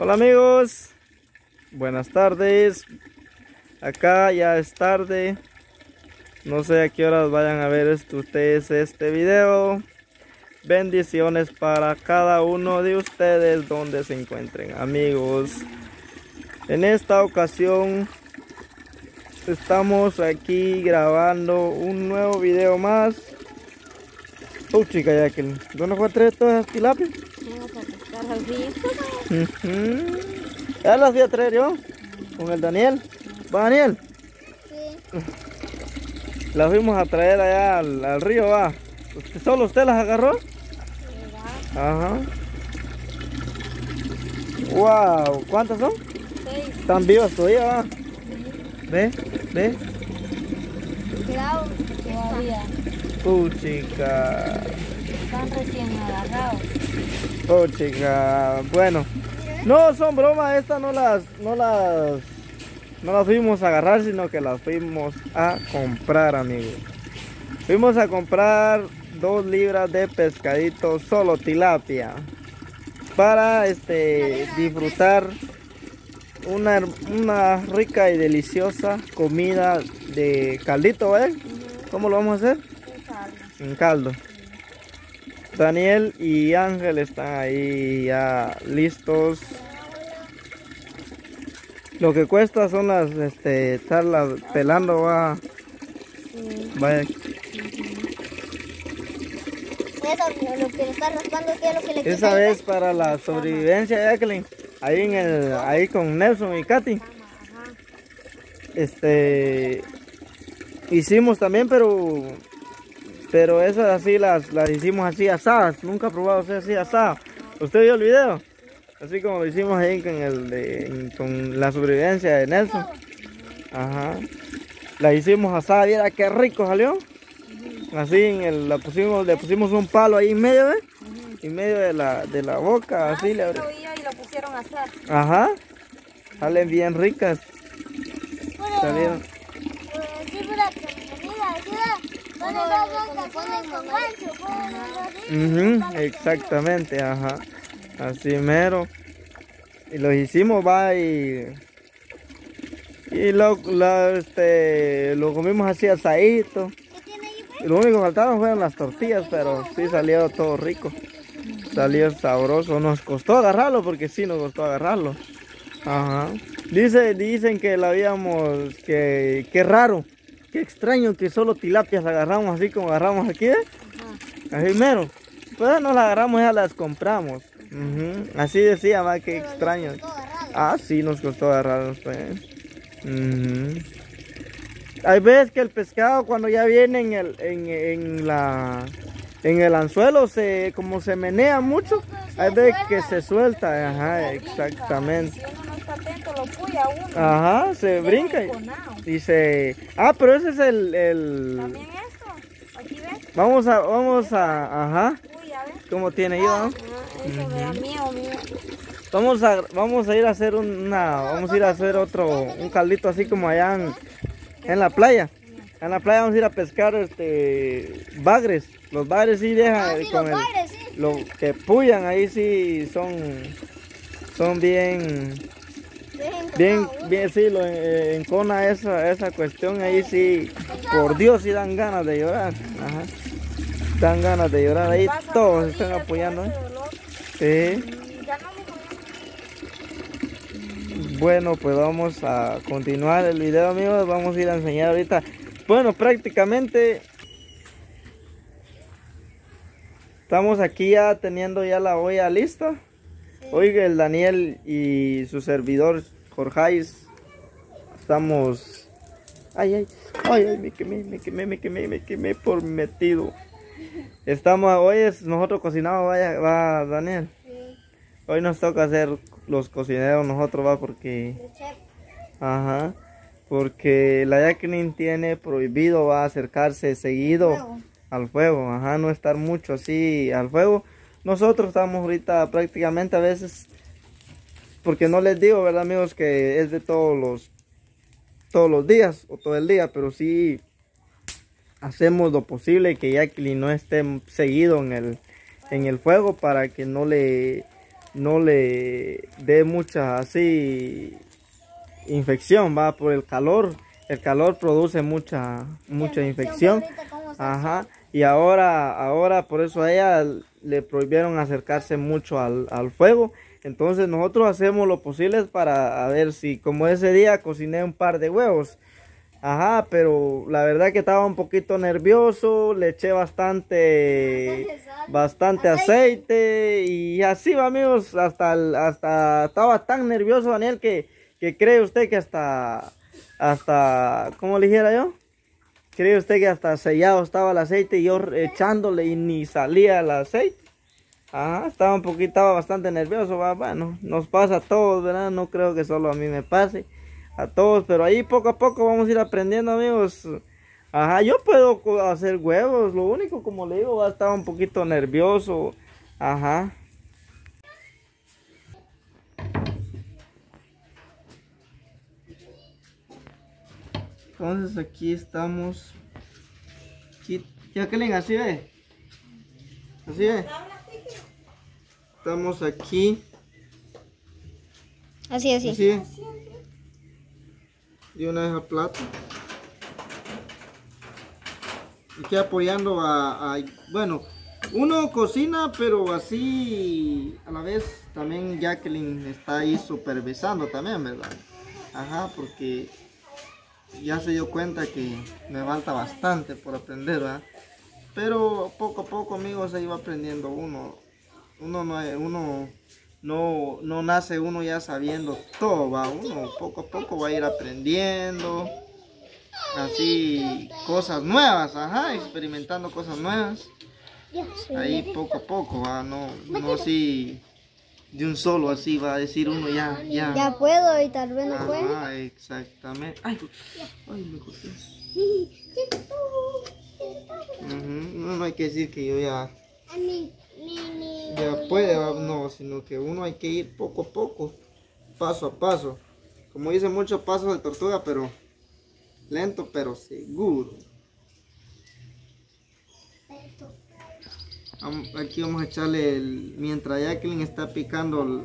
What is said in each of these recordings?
Hola amigos, buenas tardes. Acá ya es tarde. No sé a qué horas vayan a ver ustedes este video. Bendiciones para cada uno de ustedes donde se encuentren amigos. En esta ocasión estamos aquí grabando un nuevo video más. Oh chica Jacqueline, ¿dónde fue a traer todas las tilapias? Vamos a Ya las fui a traer yo con el Daniel. ¿Va Daniel? Sí. Las fuimos a traer allá al, al río, va. ¿Usted- ¿Solo usted las agarró? Ajá. Wow, ¿cuántas son? Seis. Están vivas todavía, va. Ve, ve. Claro, todavía. Puchica. Están recién agarrados. Puchica. Bueno. No, son bromas, estas no las, no las, no las fuimos a agarrar, sino que las fuimos a comprar, amigos. Fuimos a comprar dos libras de pescadito solo tilapia para este disfrutar una, una rica y deliciosa comida de caldito, ¿eh? ¿Cómo lo vamos a hacer? En caldo. Daniel y Ángel están ahí ya listos. Lo que cuesta son las, este, estarlas pelando, va. Vaya, Eso, lo que le está raspando, ¿qué es lo que le esa vez para la sobrevivencia, Jacqueline. Ahí en el, ahí con Nelson y Katy. Este, hicimos también, pero, pero esas así las, las hicimos así asadas. Nunca he probado hacer así asadas. ¿Usted vio el video? Así como lo hicimos ahí con el de, con la sobrevivencia de Nelson. Ajá. La hicimos asada, viera qué rico salió. Así en el, la pusimos, le pusimos un palo ahí en medio, ¿eh? En medio de la, de la boca, así le abri- Lo vi yo y lo pusieron a hacer. Ajá. Salen bien ricas. Salieron. Sí, para comida, exactamente, ajá. Así mero. Y los hicimos, va, y... Y lo, la, este, lo comimos así asadito. Lo único que faltaron fueron las tortillas, pero sí salió todo rico. Salió sabroso. Nos costó agarrarlo porque sí nos costó agarrarlo. Ajá. Dice, dicen que la habíamos, que, que raro, qué extraño que solo tilapias agarramos así como agarramos aquí, ¿eh? Así mero. Pues no las agarramos, ya las compramos. Ujú. Así decía, más que extraño. Ah, sí, nos costó agarrarlos, pues. Hay veces que el pescado cuando ya viene en el, en, en la, en el anzuelo, se, como se menea mucho, hay veces que se suelta, ajá, exactamente. Lo puya uno. Ajá, se brinca y, se... Ah, pero ese es el... el También esto, aquí ves, vamos a, vamos a, ajá, puya, ¿ves? ¿cómo tiene yo? Ah, eso me da miedo, miedo. Vamos a, vamos a ir a hacer una, vamos a ir a hacer otro, un caldito así como allá en, en la playa. En la playa vamos a ir a pescar este bagres. Los bagres sí dejan con el, lo que puyan ahí sí son, son bien, bien, bien sí lo eh, encona esa, esa cuestión ahí sí, por Dios sí dan ganas de llorar. Ajá. Dan ganas de llorar ahí todos están apoyando. ¿eh? Sí. Bueno, pues vamos a continuar el video, amigos. Vamos a ir a enseñar ahorita. Bueno, prácticamente estamos aquí ya teniendo ya la olla lista. Oiga, el Daniel y su servidor Jorgeis estamos. Ay, ay, ay, ay, me quemé, me quemé, me quemé, me quemé por metido. Estamos, hoy es nosotros cocinamos, vaya, va Daniel. Hoy nos toca hacer los cocineros nosotros, va, porque... Ajá. Porque la Jacqueline tiene prohibido, va acercarse seguido al fuego. Ajá, no estar mucho así al fuego. Nosotros estamos ahorita prácticamente a veces... Porque no les digo, ¿verdad, amigos? Que es de todos los... Todos los días o todo el día, pero sí hacemos lo posible que Jacqueline no esté seguido en el, en el fuego para que no le no le dé mucha así infección, va por el calor. El calor produce mucha mucha infección. Ajá. Y ahora ahora por eso a ella le prohibieron acercarse mucho al, al fuego. Entonces nosotros hacemos lo posible para a ver si como ese día cociné un par de huevos. Ajá, pero la verdad que estaba un poquito nervioso, le eché bastante bastante aceite y así va amigos, hasta hasta estaba tan nervioso Daniel que, que cree usted que hasta hasta ¿cómo le dijera yo? ¿Cree usted que hasta sellado estaba el aceite y yo echándole y ni salía el aceite? Ajá, estaba un poquito, estaba bastante nervioso, va, bueno, nos pasa a todos, ¿verdad? No creo que solo a mí me pase, a todos, pero ahí poco a poco vamos a ir aprendiendo, amigos. Ajá, yo puedo hacer huevos, lo único, como le digo, va a estar un poquito nervioso, ajá. Entonces aquí estamos. Aquí, Jacqueline, así ve. Así ve. Estamos aquí. Así, así. Así. Y una vez a plato. Aquí apoyando a, a- Bueno, uno cocina, pero así a la vez también Jacqueline está ahí supervisando también, ¿verdad? Ajá, porque ya se dio cuenta que me falta bastante por aprender, ¿verdad? Pero poco a poco, amigos, ahí va aprendiendo uno. Uno no, uno no, no nace uno ya sabiendo todo, va. Uno poco a poco va a ir aprendiendo. Así, cosas nuevas, ajá, experimentando cosas nuevas. Ahí poco a poco, va. No, no así de un solo, así va a decir uno ya, ya. Ya puedo y tal vez no puedo. Ajá, exactamente. Ay, ay, me corté. Ujú, No, no hay que decir que yo ya, ya puede, va, no, sino que uno hay que ir poco a poco, paso a paso. Como dice mucho paso de tortuga, pero lento pero seguro. Aquí vamos a echarle el, mientras Jacqueline está picando el,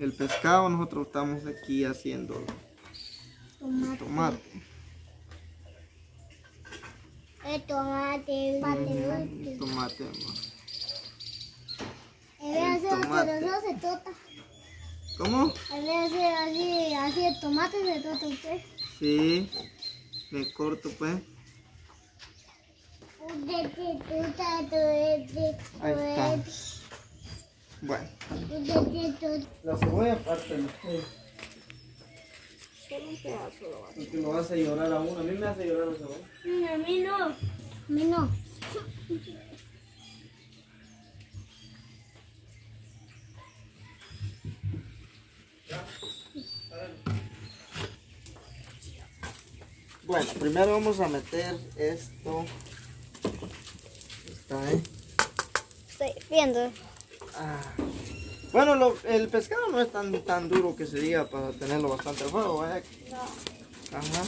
el pescado, nosotros estamos aquí haciendo el tomate. El tomate, Ujú, tomate, amor. En vez de hacer tomate. pero no se tota. ¿Cómo? Hacer así, así el tomate se tota usted. Sí, me corto pues. Ahí estamos. Bueno, la cebolla aparte de Solo un pedazo lo Porque lo hace llorar a uno. A mí me hace llorar la cebolla. A mí no. A mí no. Bueno, primero vamos a meter esto. Está, ¿eh? Estoy viendo. Ah. Bueno, lo- el pescado no es tan, tan duro que se diga para tenerlo bastante fuego, vaya. Ajá.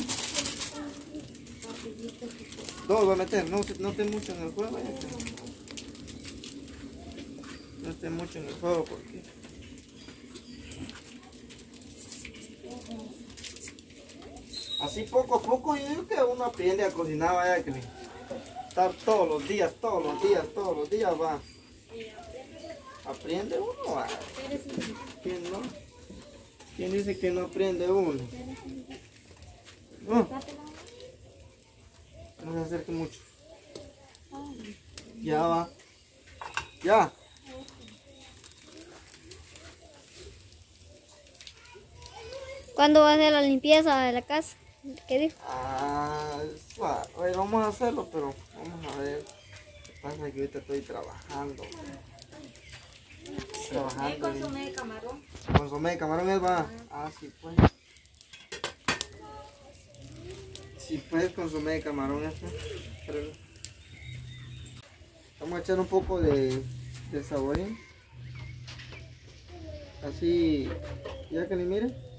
Dos va a meter, no, no esté mucho en el fuego, que- No esté mucho en el fuego porque... Así poco a poco yo digo que uno aprende a cocinar, vaya que estar todos los días, todos los días, todos los días va. Aprende uno, va. ¿Quién no? ¿Quién dice que no aprende uno? No. No se acerque mucho. Ya va. Ya. ¿Cuándo va a hacer la limpieza de la casa? ¿Qué dijo? Ah, ver, vamos a hacerlo, pero vamos a ver. Que pasa que ahorita estoy trabajando. Trabajando. y- Consomé de camarón. Consomé de camarón es va. Ah, sí pues. Sí pues, consomé de camarón este. Pero- Vamos a echar un poco de, de saborín. Así, ya que le mire.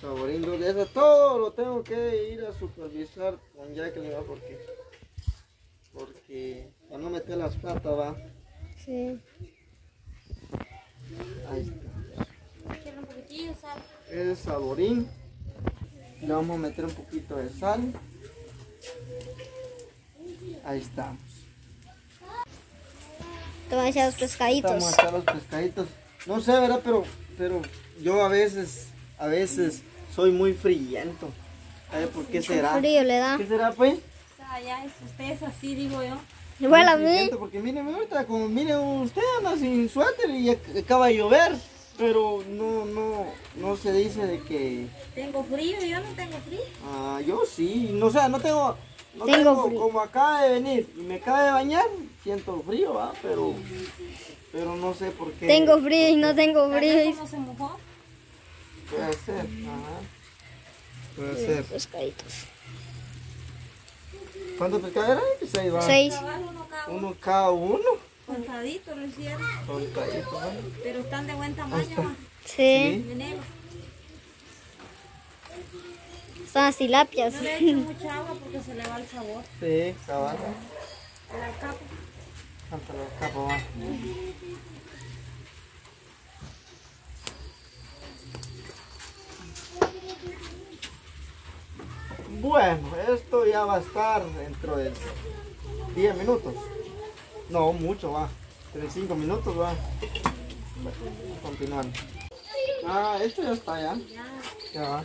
Saborín dos de esas. Todo lo tengo que ir a supervisar con Jacqueline ¿va? porque porque que para no meter las patas va. Sí. Ahí está. Quiero un poquitillo de sal. Es saborín. Le vamos a meter un poquito de sal. Ahí estamos. Te voy a echar los pescaditos. Los pescaditos. No sé, ¿verdad? Pero, pero yo a veces, a veces soy muy friento. A ver, ¿por qué será? Frío le da. ¿Qué será, pues? Ah, ya es, usted es así, digo yo. Igual a mí. Porque miren, ahorita, como miren, usted anda sin suéter y ac- acaba de llover. Pero no, no, no se dice de que... Tengo frío, yo no tengo frío. Ah, yo sí, no, o sea, no tengo, no Tengo tengo, frío. como acaba de venir y me acaba de bañar, siento frío, ¿va? Pero, pero no sé por qué. Tengo frío y no tengo ¿Tal vez frío. cómo se mojó? Puede ser, ajá. Puede ser. Pescaditos. ¿Cuántos pescados eran? Seis, va. Seis. Uno cada uno. Uno cada uno. Contadito lo hicieron. Pero están de buen tamaño. ma. Sí. Son las tilapias. No le echo mucha agua porque se le va el sabor. Sí, cabal. A la capa. Cántalo, capo, va. Bueno, esto ya va a estar dentro de 10 minutos. No, mucho va. 35 minutos va. Bueno, continuando. Ah, esto ya está ya. Ya, Ya va.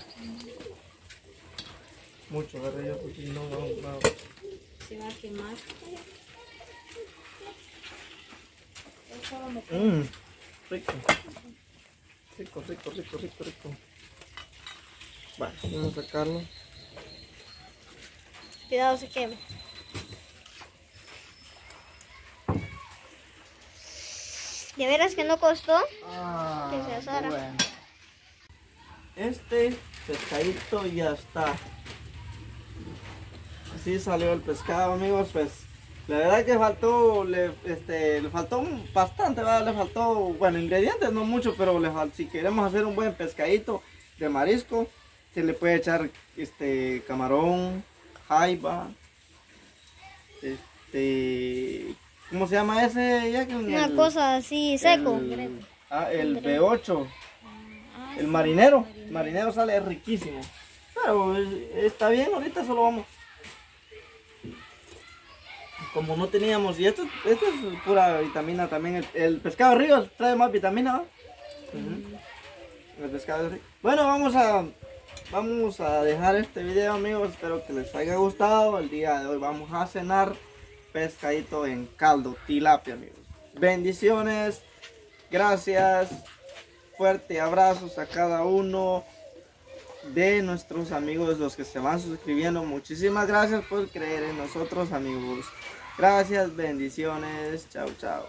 Mucho, ¿verdad? Yo porque no, no, no. se va a quemar. Mmm, rico. Rico, rico, rico, rico, rico. Vale, vamos a sacarlo. Cuidado se queme. ¿De veras que no costó? Ah, Que se asara. bueno. Este pescadito ya está. Así salió el pescado, amigos. Pues la verdad que faltó, le, este, le faltó bastante, ¿verdad? le faltó, bueno, ingredientes no mucho, pero le fal- si queremos hacer un buen pescadito de marisco, se le puede echar este camarón, jaiba, este, ¿cómo se llama ese? Ya que en Una el- cosa así seco. el, ah, el B8. El marinero. El marinero sale riquísimo. Pero eh, está bien, ahorita solo vamos. Como no teníamos, y esto, esto es pura vitamina también. El, el pescado de río trae más vitamina. El pescado de río. Bueno, vamos a, vamos a dejar este video, amigos. Espero que les haya gustado. El día de hoy vamos a cenar pescadito en caldo, tilapia, amigos. Bendiciones. Gracias. Fuerte abrazos a cada uno de nuestros amigos, los que se van suscribiendo. Muchísimas gracias por creer en nosotros, amigos. Gracias, bendiciones. Chao, chao.